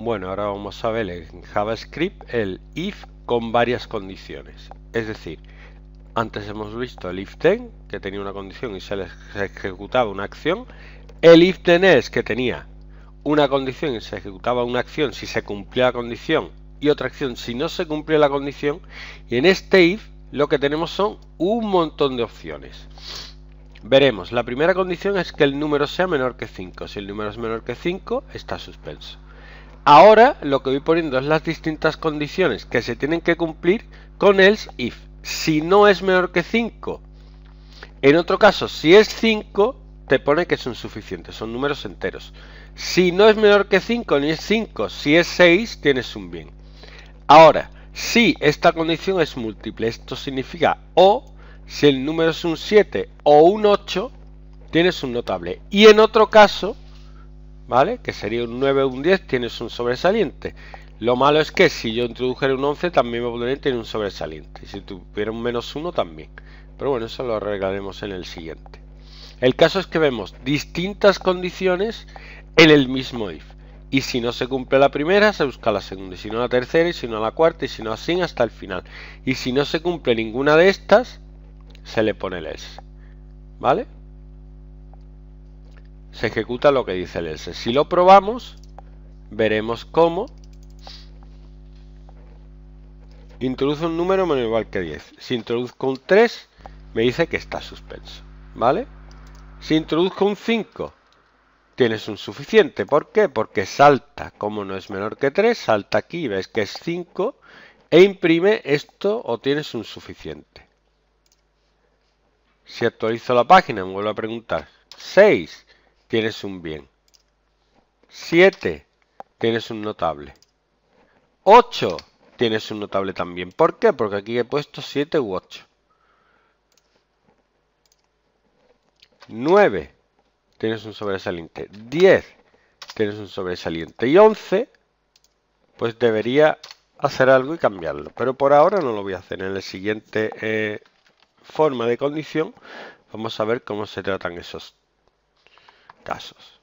Bueno, ahora vamos a ver en JavaScript el if con varias condiciones. Es decir, antes hemos visto el if then, que tenía una condición y se, ejecutaba una acción. El if then else, que tenía una condición y se ejecutaba una acción si se cumplía la condición y otra acción si no se cumplía la condición. Y en este if lo que tenemos son un montón de opciones. Veremos, la primera condición es que el número sea menor que 5. Si el número es menor que 5, está suspenso. Ahora lo que voy poniendo es las distintas condiciones que se tienen que cumplir con else if. Si no es menor que 5, en otro caso, si es 5, te pone que son suficientes, son números enteros. Si no es menor que 5 ni es 5, si es 6, tienes un bien. Ahora, si esta condición es múltiple, esto significa o si el número es un 7 o un 8, tienes un notable. Y en otro caso, ¿vale? Que sería un 9 o un 10, tienes un sobresaliente. Lo malo es que si yo introdujera un 11 también me podría tener un sobresaliente. Y si tuviera un menos 1 también. Pero bueno, eso lo arreglaremos en el siguiente. El caso es que vemos distintas condiciones en el mismo if. Y si no se cumple la primera, se busca la segunda. Y si no la tercera, y si no la cuarta, y si no así hasta el final. Y si no se cumple ninguna de estas, se le pone el else. ¿Vale? Se ejecuta lo que dice el else. Si lo probamos, veremos cómo introduce un número menos igual que 10. Si introduzco un 3, me dice que está suspenso. ¿Vale? Si introduzco un 5, tienes un suficiente. ¿Por qué? Porque salta, como no es menor que 3, salta aquí, ves que es 5, e imprime esto o tienes un suficiente. Si actualizo la página, me vuelvo a preguntar, 6, tienes un bien. 7, tienes un notable. 8, tienes un notable también. ¿Por qué? Porque aquí he puesto 7 u 8. 9, tienes un sobresaliente. 10, tienes un sobresaliente. Y 11, pues debería hacer algo y cambiarlo. Pero por ahora no lo voy a hacer. En la siguiente eh, forma de condición vamos a ver cómo se tratan esos casos.